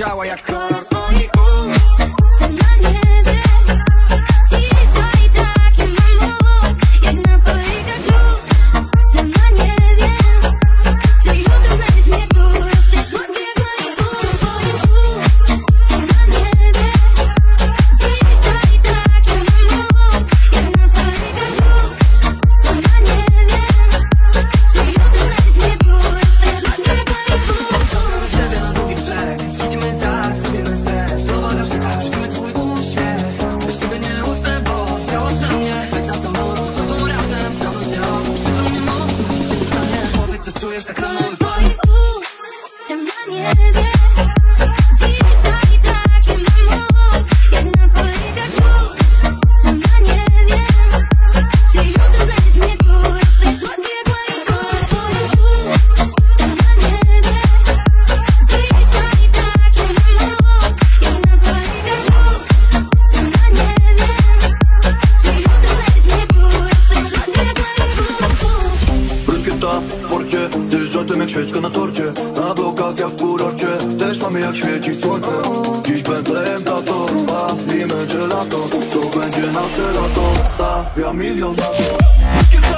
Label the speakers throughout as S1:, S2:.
S1: działa jak
S2: Ty żartem jak świeczka na torcie Na blokach ja w kurorcie. Też mamy jak świeci słońce. Dziś będę tato Palimy gelato To będzie nasze lato. Stawia milion na to.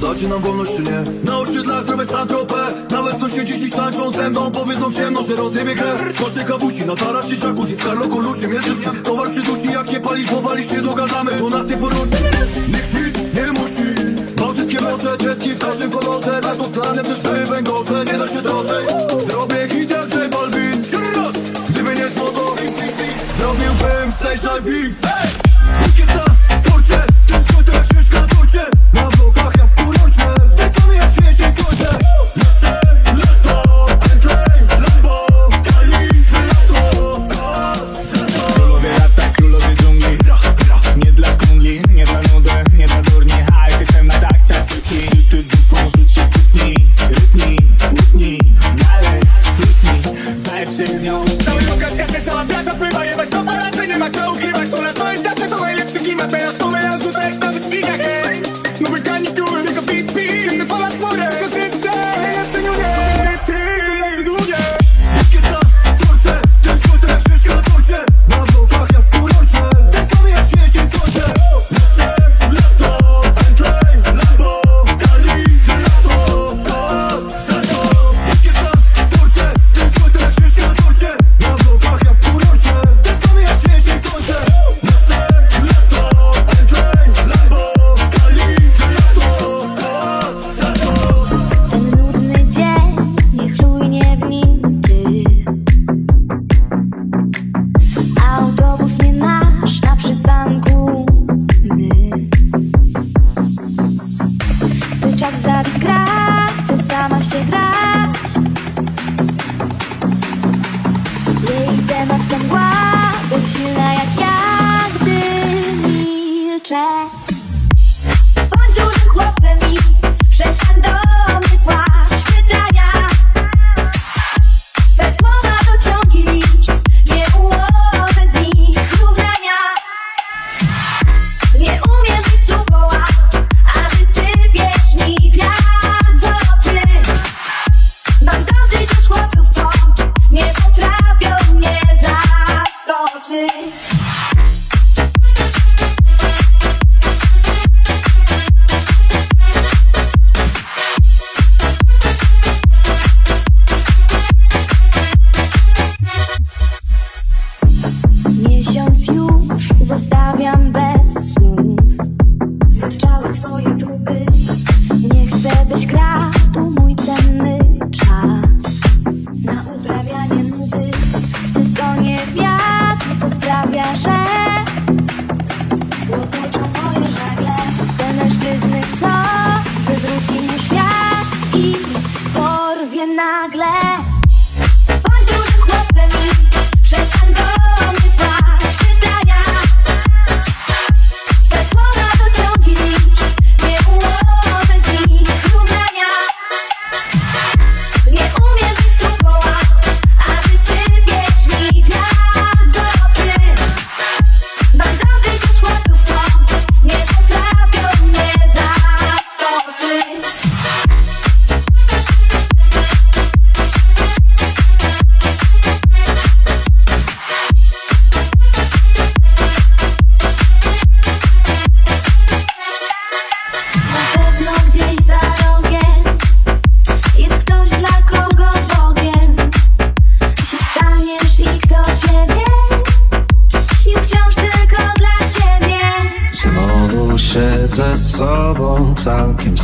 S2: Dajcie nam wolność czy nie? Na osiedlach zdrowe santropę Nawet sąsiedzi dziś tańczą ze mną Powiedzą w ciemno, że rozjebie krew. Smażne kawusi na tarasie jacuzzi W karloku ludzie mnie dusi Towar przy dusi, jak nie palisz, powalisz się dogadamy To nas nie poruszy. Niech nic nie musi. Bałtyckie morze, czeski w każdym kolorze. Na to planem też były węgorze Nie da się drożej. Zrobię
S3: Peace.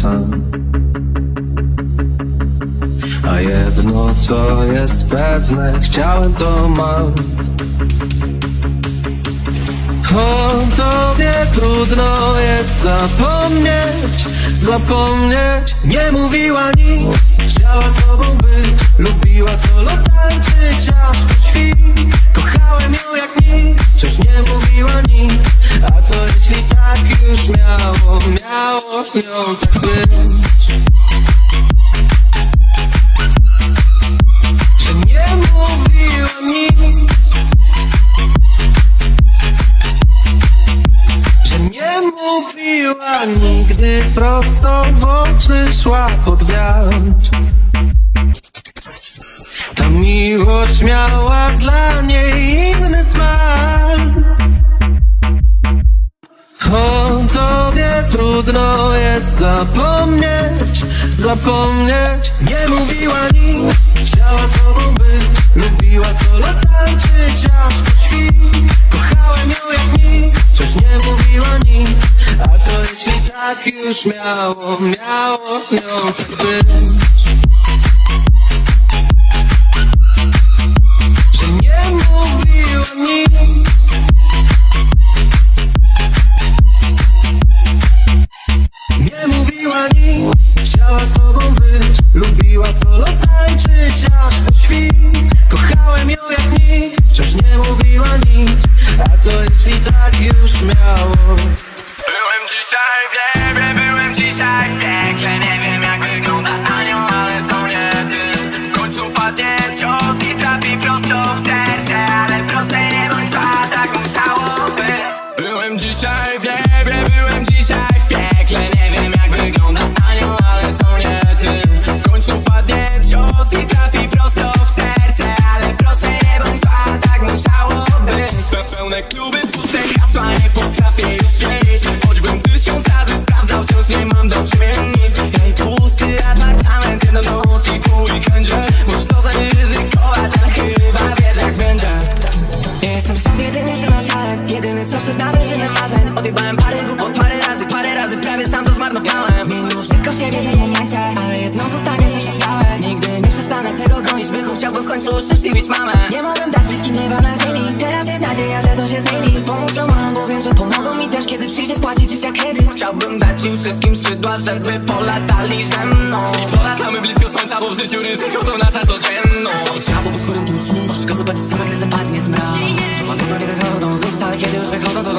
S3: Sam A jedno co jest pewne Chciałem to mam. O tobie trudno jest zapomnieć Zapomnieć Nie mówiła nic Chciała sobą być Lubiła solo tańczyć aż do świt. Kochałem ją jak nikt Wciąż nie mówiła nic. A co jeśli tak już miało Miało z nią tak być? Że nie mówiła nic. Że nie mówiła nigdy prosto w oczy szła pod wiatr miłość miała dla niej inny smak. O tobie trudno jest zapomnieć, zapomnieć. Nie mówiła nic, chciała sobą być Lubiła solo tańczyć aż do świt Kochałem ją jak nikt, wciąż nie mówiła nic. A co jeśli tak już miało, miało z nią tak być Lubiła solo tańczyć aż po świt. Kochałem ją jak nikt, wciąż nie mówiła nic. A co jeśli tak już miało?
S4: Byłem dzisiaj w chciałbym w końcu uszczęśliwić mamę. Nie mogłem dać bliskim nieba na ziemi Teraz jest nadzieja, że to się zmieni. Pomóc romanom, bo wiem, że pomogą mi też Kiedy przyjdzie spłacić życia kredyt Chciałbym dać im wszystkim skrzydła, żeby polatali ze mną. I to latamy blisko słońca, bo w życiu ryzyko to nasza codzienność. Albo po skórym tuż kurz Wszystko zobaczyć sama, gdy zapadnie zmrok Słowa nie wychodzą z ust, ale kiedy już wychodzą, to